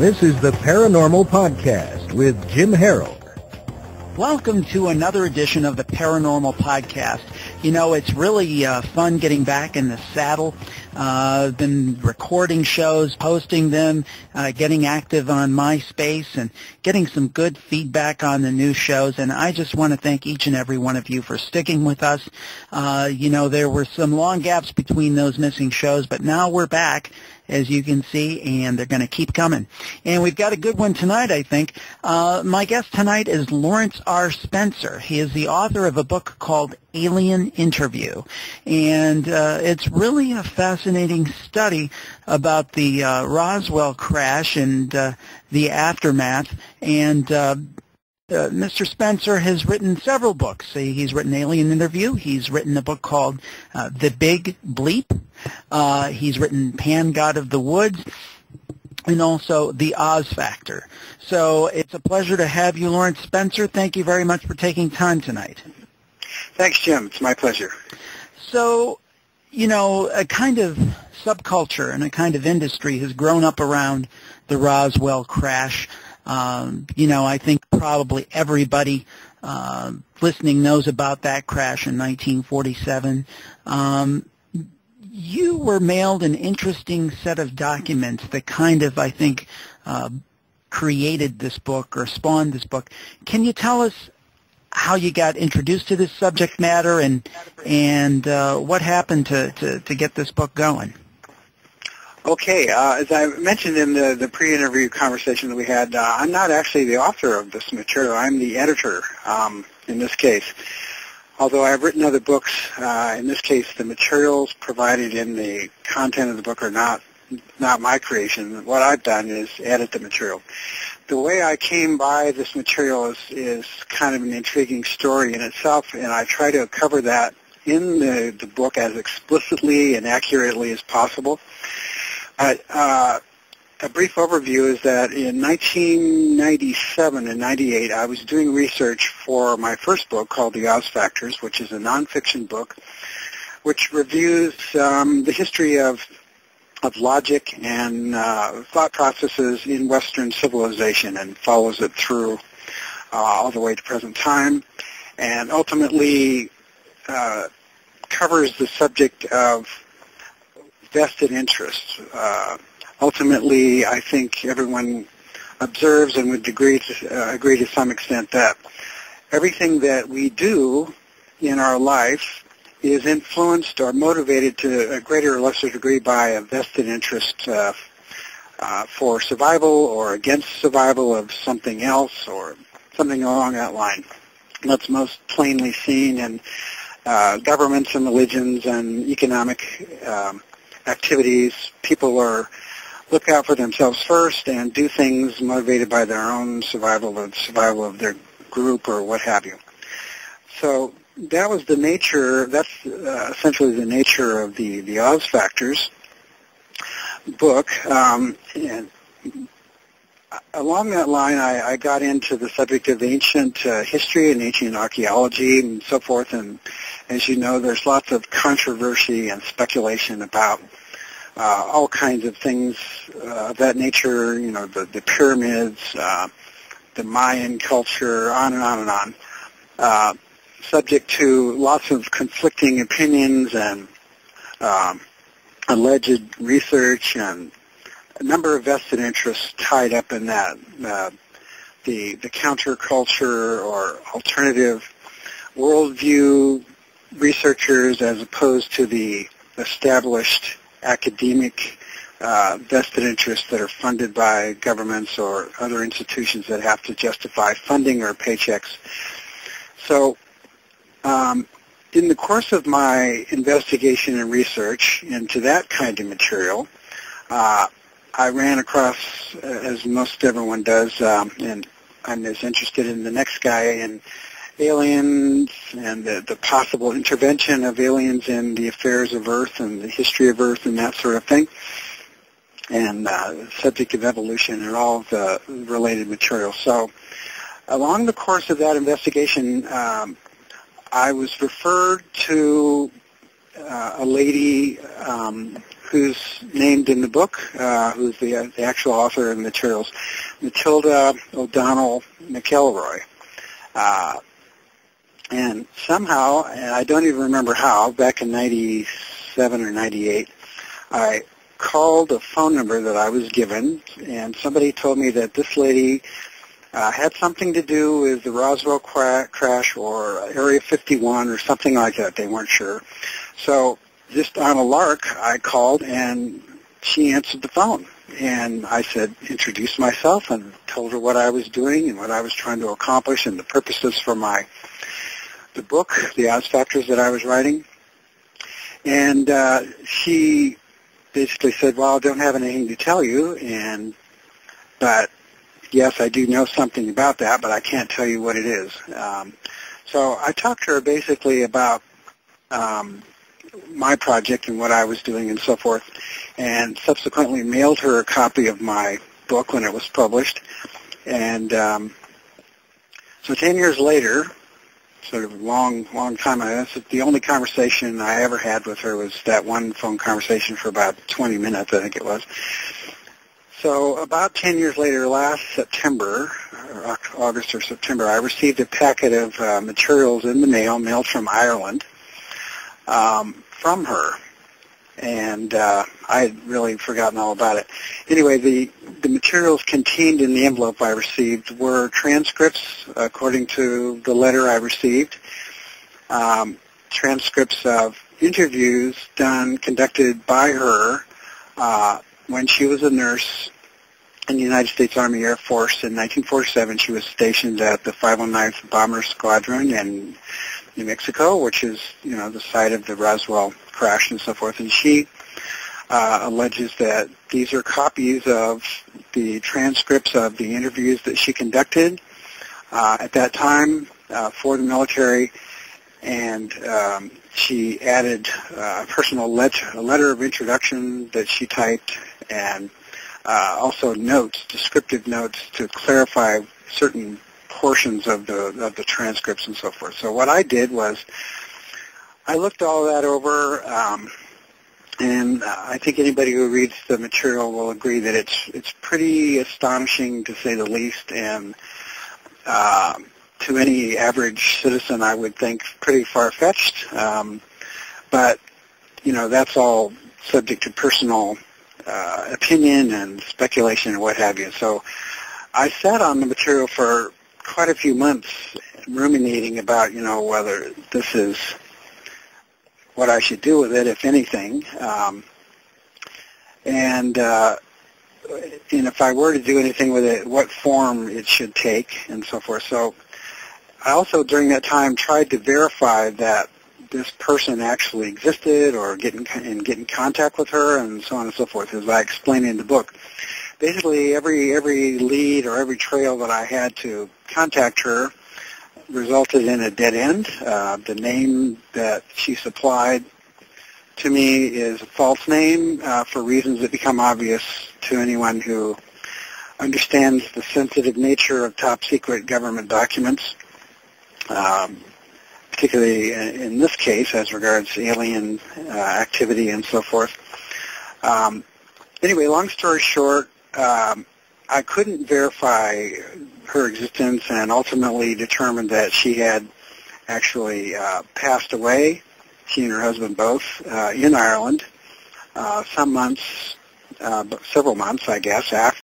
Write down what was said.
This is the Paranormal Podcast with Jim Harold. Welcome to another edition of the Paranormal Podcast. You know, it's really uh, fun getting back in the saddle. Uh, I've been recording shows, posting them, uh, getting active on MySpace, and getting some good feedback on the new shows. And I just want to thank each and every one of you for sticking with us. Uh, you know, there were some long gaps between those missing shows, but now we're back as you can see, and they're going to keep coming. And we've got a good one tonight, I think. Uh, my guest tonight is Lawrence R. Spencer. He is the author of a book called Alien Interview, and uh, it's really a fascinating study about the uh, Roswell crash and uh, the aftermath, and uh, Mr. Spencer has written several books. He's written Alien Interview. He's written a book called uh, The Big Bleep. Uh, he's written Pan God of the Woods and also The Oz Factor. So it's a pleasure to have you, Lawrence Spencer. Thank you very much for taking time tonight. Thanks, Jim. It's my pleasure. So, you know, a kind of subculture and a kind of industry has grown up around the Roswell crash. Um, you know, I think probably everybody uh, listening knows about that crash in 1947. Um, you were mailed an interesting set of documents that kind of, I think, uh, created this book or spawned this book. Can you tell us how you got introduced to this subject matter and and uh, what happened to, to, to get this book going? Okay, uh, as I mentioned in the, the pre-interview conversation that we had, uh, I'm not actually the author of this material. I'm the editor um, in this case. Although I've written other books, uh, in this case, the materials provided in the content of the book are not not my creation. What I've done is edit the material. The way I came by this material is, is kind of an intriguing story in itself, and I try to cover that in the, the book as explicitly and accurately as possible. Uh, a brief overview is that in 1997 and 98, I was doing research for my first book called The Oz Factors, which is a nonfiction book which reviews um, the history of of logic and uh, thought processes in Western civilization and follows it through uh, all the way to present time, and ultimately uh, covers the subject of vested interests. Uh, ultimately, I think everyone observes and would agree to, uh, agree to some extent that everything that we do in our life is influenced or motivated to a greater or lesser degree by a vested interest uh, uh, for survival or against survival of something else or something along that line. That's most plainly seen in uh, governments and religions and economic um, activities. People are look out for themselves first and do things motivated by their own survival or the survival of their group or what have you. So that was the nature, that's uh, essentially the nature of the, the Oz Factors book. Um, and along that line, I, I got into the subject of ancient uh, history and ancient archaeology and so forth. And as you know, there's lots of controversy and speculation about uh, all kinds of things uh, of that nature, you know, the, the pyramids, uh, the Mayan culture, on and on and on, uh, subject to lots of conflicting opinions and um, alleged research and a number of vested interests tied up in that. Uh, the, the counterculture or alternative worldview researchers as opposed to the established academic uh, vested interests that are funded by governments or other institutions that have to justify funding or paychecks. So um, in the course of my investigation and research into that kind of material, uh, I ran across, uh, as most everyone does, um, and I'm as interested in the next guy and aliens and the, the possible intervention of aliens in the affairs of Earth and the history of Earth and that sort of thing, and uh, the subject of evolution and all of the related material. So along the course of that investigation, um, I was referred to uh, a lady um, who's named in the book, uh, who's the, uh, the actual author of the materials, Matilda O'Donnell MacElroy. Uh, and somehow, and I don't even remember how, back in 97 or 98, I called a phone number that I was given, and somebody told me that this lady uh, had something to do with the Roswell crash or Area 51 or something like that. They weren't sure. So just on a lark, I called and she answered the phone. And I said, introduced myself and told her what I was doing and what I was trying to accomplish and the purposes for my the book, the Oz Factors that I was writing. And uh, she basically said, well, I don't have anything to tell you, and but yes, I do know something about that, but I can't tell you what it is. Um, so I talked to her basically about um, my project and what I was doing and so forth, and subsequently mailed her a copy of my book when it was published. And um, so 10 years later, sort of a long, long time. That's the only conversation I ever had with her was that one phone conversation for about 20 minutes, I think it was. So about 10 years later, last September, or August or September, I received a packet of uh, materials in the mail, mailed from Ireland, um, from her. And uh, I had really forgotten all about it. Anyway, the, the materials contained in the envelope I received were transcripts, according to the letter I received, um, transcripts of interviews done, conducted by her uh, when she was a nurse in the United States Army Air Force in 1947. She was stationed at the 509th Bomber Squadron in New Mexico, which is, you know, the site of the Roswell crash and so forth. And she uh, alleges that these are copies of the transcripts of the interviews that she conducted uh, at that time uh, for the military, and um, she added uh, a personal let- a letter of introduction that she typed, and uh, also notes, descriptive notes to clarify certain portions of the of the transcripts and so forth. So what I did was I looked all that over. Um, and I think anybody who reads the material will agree that it's it's pretty astonishing to say the least, and uh, to any average citizen, I would think pretty far fetched. Um, but you know, that's all subject to personal uh, opinion and speculation and what have you. So I sat on the material for quite a few months, ruminating about you know whether this is what I should do with it, if anything. Um, and uh, and if I were to do anything with it, what form it should take, and so forth. So I also during that time tried to verify that this person actually existed, or get in, and get in contact with her, and so on and so forth, as I explain in the book. Basically, every every lead or every trail that I had to contact her resulted in a dead end. Uh, the name that she supplied to me is a false name uh, for reasons that become obvious to anyone who understands the sensitive nature of top secret government documents, um, particularly in this case as regards alien uh, activity and so forth. Um, anyway, long story short, um, I couldn't verify her existence and ultimately determined that she had actually uh, passed away, she and her husband both, uh, in Ireland, uh, some months, uh, several months, I guess, after